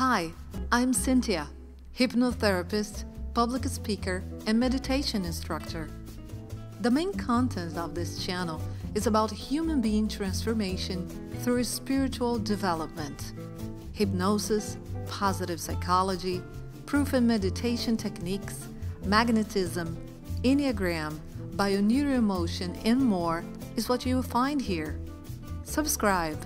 Hi, I'm Cintia, hypnotherapist, public speaker, and meditation instructor. The main content of this channel is about human being transformation through spiritual development, hypnosis, positive psychology, proof and meditation techniques, magnetism, Enneagram, bioneuroemotion, and more is what you will find here. Subscribe.